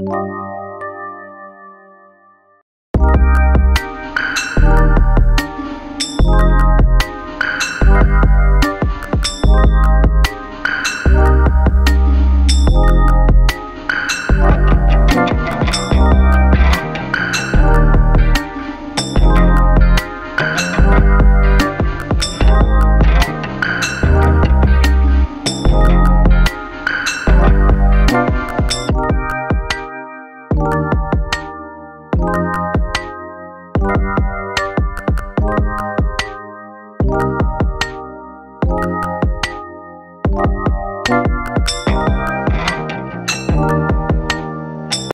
Música